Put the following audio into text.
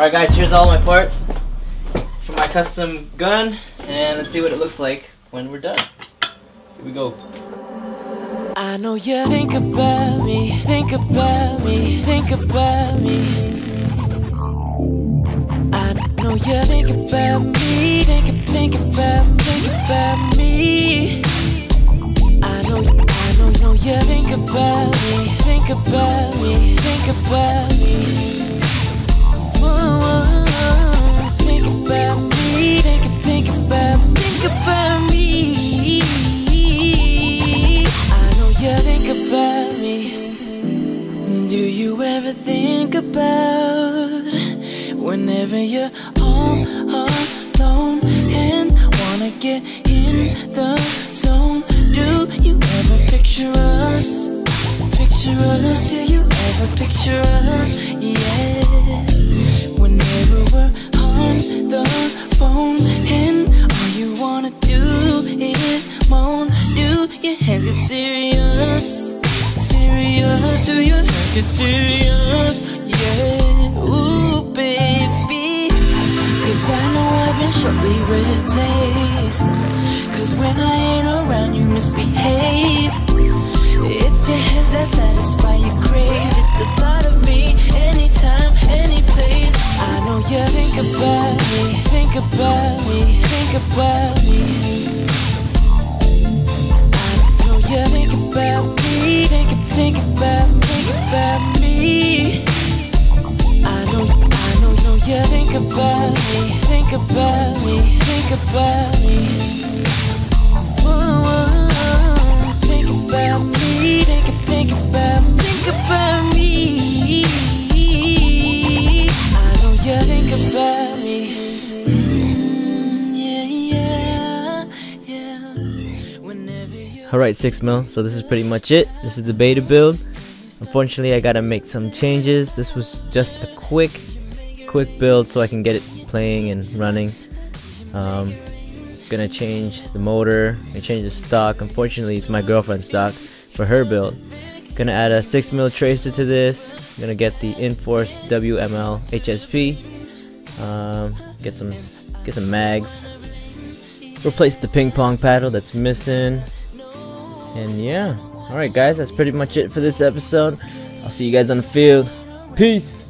Alright guys, here's all my parts for my custom gun and let's see what it looks like when we're done. Here we go. I know you think about me, think about me, think about me. Know you think about me, think, think about, think about me. I know, I know, know you think about me, think about me, think about me. Whoa, think about me, think, think about, think about me. I know you think about me. Do you ever think about whenever you're alone and wanna get in the zone? Do you ever picture us? Picture us? Do you ever picture us? Yeah. Whenever we're on the phone and all you wanna do is moan, do your hands get serious? Serious? Do your hands get serious? Yeah, ooh, around, you misbehave. It's your hands that satisfy your crave. It's the thought of me anytime, any place. I know you think about me, think about me, think about me. I know you think about me, think, think about, think about me. I know, I know, know you think about me, think about me, think about me. Alright, 6 mil. So this is pretty much it. This is the beta build. Unfortunately, I gotta make some changes. This was just a quick, quick build so I can get it playing and running. Um, gonna change the motor, I change the stock. Unfortunately, it's my girlfriend's stock for her build. Gonna add a 6 mil tracer to this. Gonna get the Inforce WML HSP. Um, get some get some mags. Replace the ping pong paddle that's missing. And yeah. Alright guys, that's pretty much it for this episode. I'll see you guys on the field. Peace!